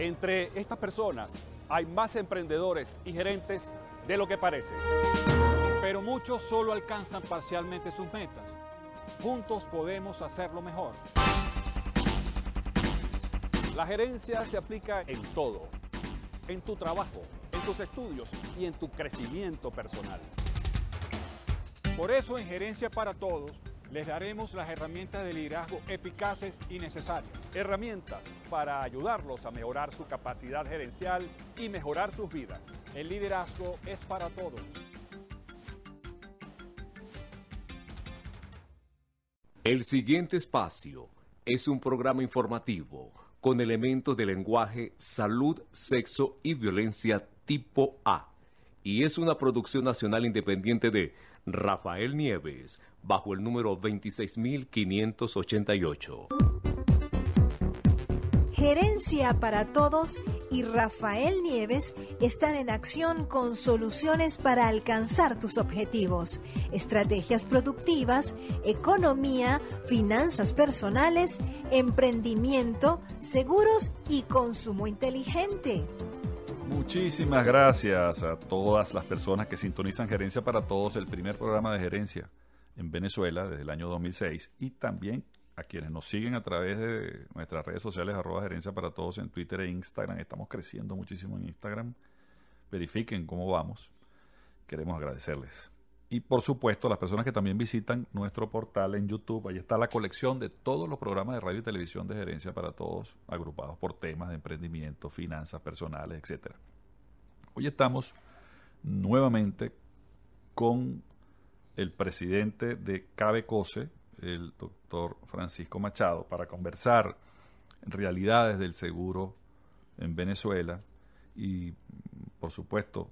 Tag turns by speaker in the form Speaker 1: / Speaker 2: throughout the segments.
Speaker 1: Entre estas personas hay más emprendedores y gerentes de lo que parece.
Speaker 2: Pero muchos solo alcanzan parcialmente sus metas. Juntos podemos hacerlo mejor.
Speaker 1: La gerencia se aplica en todo, en tu trabajo, en tus estudios y en tu crecimiento personal.
Speaker 2: Por eso en Gerencia para Todos les daremos las herramientas de liderazgo eficaces y necesarias.
Speaker 1: Herramientas para ayudarlos a mejorar su capacidad gerencial y mejorar sus vidas.
Speaker 2: El liderazgo es para todos.
Speaker 3: El siguiente espacio es un programa informativo con elementos de lenguaje, salud, sexo y violencia tipo A. Y es una producción nacional independiente de Rafael Nieves, bajo el número 26588.
Speaker 4: Gerencia para Todos y Rafael Nieves están en acción con soluciones para alcanzar tus objetivos, estrategias productivas, economía, finanzas personales, emprendimiento, seguros y consumo inteligente.
Speaker 5: Muchísimas gracias a todas las personas que sintonizan Gerencia para Todos, el primer programa de gerencia en Venezuela desde el año 2006 y también a quienes nos siguen a través de nuestras redes sociales, arroba gerencia para todos en Twitter e Instagram. Estamos creciendo muchísimo en Instagram. Verifiquen cómo vamos. Queremos agradecerles. Y por supuesto, las personas que también visitan nuestro portal en YouTube, ahí está la colección de todos los programas de radio y televisión de gerencia para todos, agrupados por temas de emprendimiento, finanzas personales, etcétera. Hoy estamos nuevamente con el presidente de CABECOSE, el doctor Francisco Machado para conversar realidades del seguro en Venezuela y, por supuesto,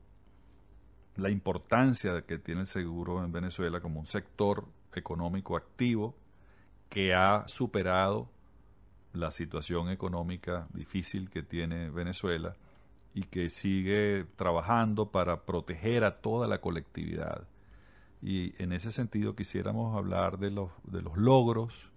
Speaker 5: la importancia que tiene el seguro en Venezuela como un sector económico activo que ha superado la situación económica difícil que tiene Venezuela y que sigue trabajando para proteger a toda la colectividad y en ese sentido quisiéramos hablar de los, de los logros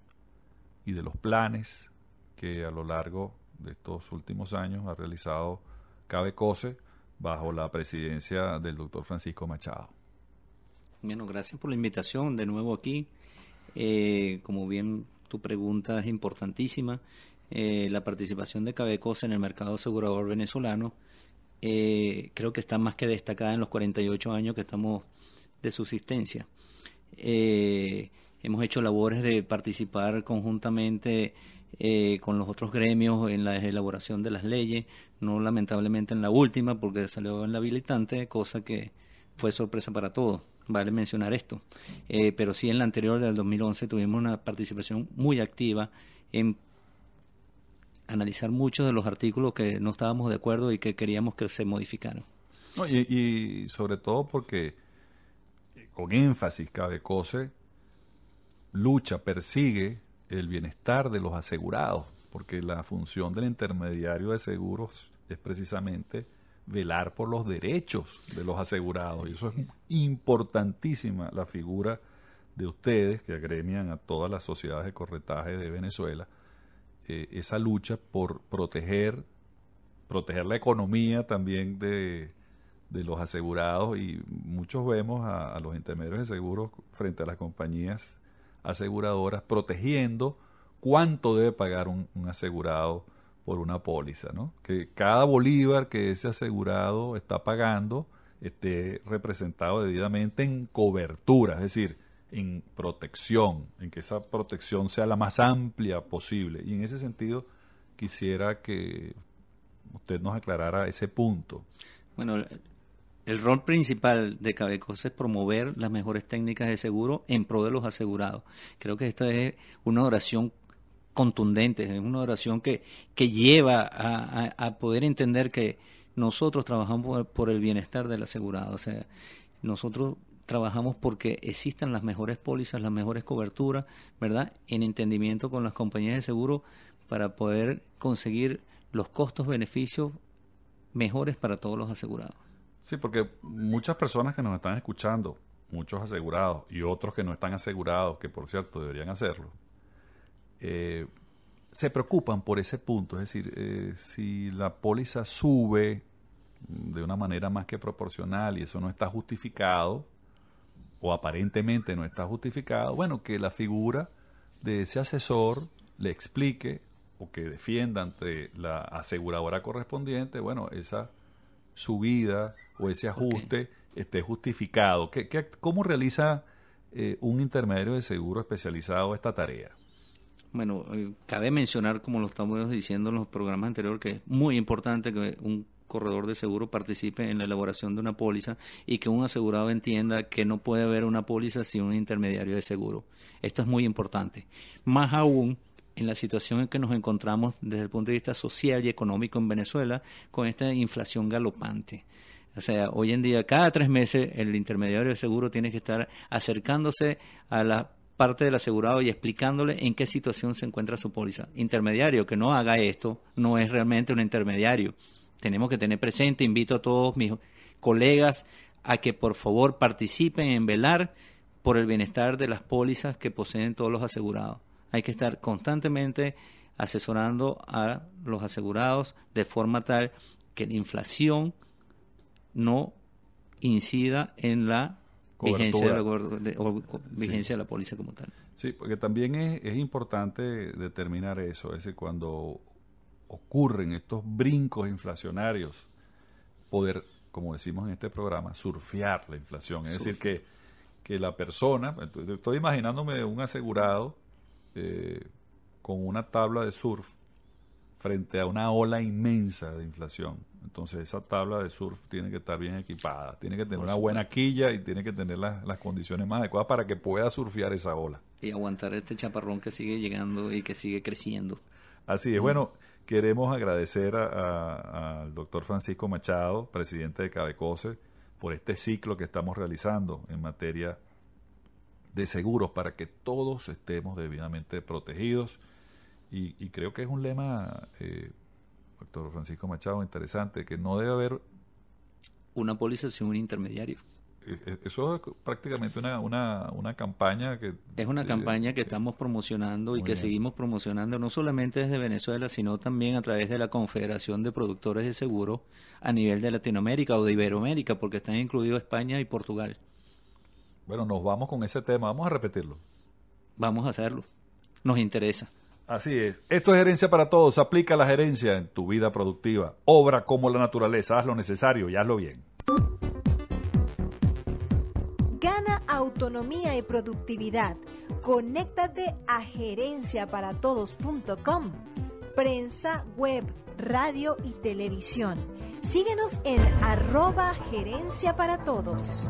Speaker 5: y de los planes que a lo largo de estos últimos años ha realizado CABECOSE bajo la presidencia del doctor Francisco Machado.
Speaker 6: Bueno, gracias por la invitación de nuevo aquí. Eh, como bien tu pregunta es importantísima, eh, la participación de CABECOSE en el mercado asegurador venezolano eh, creo que está más que destacada en los 48 años que estamos de subsistencia. Eh, hemos hecho labores de participar conjuntamente eh, con los otros gremios en la elaboración de las leyes, no lamentablemente en la última porque salió en la habilitante, cosa que fue sorpresa para todos, vale mencionar esto. Eh, pero sí en la anterior del 2011 tuvimos una participación muy activa en analizar muchos de los artículos que no estábamos de acuerdo y que queríamos que se modificaran.
Speaker 5: y sobre todo porque con énfasis cabe cose, lucha, persigue el bienestar de los asegurados, porque la función del intermediario de seguros es precisamente velar por los derechos de los asegurados. Y eso es importantísima la figura de ustedes que agremian a todas las sociedades de corretaje de Venezuela, eh, esa lucha por proteger, proteger la economía también de, de los asegurados y muchos vemos a, los intermediarios de seguros frente a las compañías aseguradoras protegiendo cuánto debe pagar un, asegurado por una póliza, ¿no? Que cada bolívar que ese asegurado está pagando esté representado debidamente en cobertura, es decir, en protección, en que esa protección sea la más amplia posible. Y en ese sentido quisiera que usted nos aclarara ese punto.
Speaker 6: Bueno, el rol principal de Cabecos es promover las mejores técnicas de seguro en pro de los asegurados. Creo que esta es una oración contundente, es una oración que, que lleva a, poder entender que nosotros trabajamos por, el bienestar del asegurado. O sea, nosotros trabajamos porque existan las mejores pólizas, las mejores coberturas, ¿verdad? En entendimiento con las compañías de seguro para poder conseguir los costos-beneficios mejores para todos los asegurados.
Speaker 5: Sí, porque muchas personas que nos están escuchando, muchos asegurados y otros que no están asegurados, que por cierto deberían hacerlo, eh, se preocupan por ese punto, es decir, eh, si la póliza sube de una manera más que proporcional y eso no está justificado, o aparentemente no está justificado, bueno, que la figura de ese asesor le explique o que defienda ante la aseguradora correspondiente, bueno, esa subida o ese ajuste esté justificado. ¿Qué, qué, cómo realiza eh, un intermediario de seguro especializado esta tarea?
Speaker 6: Bueno, eh, cabe mencionar, como lo estamos diciendo en los programas anteriores, que es muy importante que un corredor de seguro participe en la elaboración de una póliza y que un asegurado entienda que no puede haber una póliza sin un intermediario de seguro. Esto es muy importante. Más aún en la situación en que nos encontramos desde el punto de vista social y económico en Venezuela con esta inflación galopante. O sea, hoy en día, cada tres meses, el intermediario de seguro tiene que estar acercándose a la parte del asegurado y explicándole en qué situación se encuentra su póliza. Intermediario que no haga esto no es realmente un intermediario tenemos que tener presente, invito a todos mis colegas a que por favor participen en velar por el bienestar de las pólizas que poseen todos los asegurados. Hay que estar constantemente asesorando a los asegurados de forma tal que la inflación no incida en la vigencia, de la, vigencia de la póliza como tal.
Speaker 5: Sí, porque también es, es importante determinar eso, es decir, cuando ocurren estos brincos inflacionarios, poder, como decimos en este programa, surfear la inflación. Es decir, que, que la persona, estoy imaginándome un asegurado eh, con una tabla de surf frente a una ola inmensa de inflación. Entonces esa tabla de surf tiene que estar bien equipada, tiene que tener una buena quilla y tiene que tener las, las condiciones más adecuadas para que pueda surfear esa ola.
Speaker 6: Y aguantar este chaparrón que sigue llegando y que sigue creciendo.
Speaker 5: Así es, bueno, Queremos agradecer al doctor Francisco Machado, presidente de Cabecose, por este ciclo que estamos realizando en materia de seguros para que todos estemos debidamente protegidos. Y, creo que es un lema, eh, doctor Francisco Machado, interesante, que no debe haber...
Speaker 6: Una póliza sin un intermediario.
Speaker 5: Eh, eh, eso es prácticamente una, una, una campaña que...
Speaker 6: Es una campaña que estamos promocionando y que seguimos promocionando no solamente desde Venezuela, sino también a través de la Confederación de Productores de Seguro a nivel de Latinoamérica o de Iberoamérica, porque están incluidos España y Portugal.
Speaker 5: Bueno, nos vamos con ese tema, vamos a repetirlo.
Speaker 6: Vamos a hacerlo, nos interesa.
Speaker 5: Así es. Esto es gerencia para todos. Aplica la gerencia en tu vida productiva. Obra como la naturaleza. Haz lo necesario y hazlo bien.
Speaker 4: autonomía y productividad. Conéctate a gerenciaparatodos.com. Prensa, web, radio y televisión. Síguenos en arroba gerencia para todos.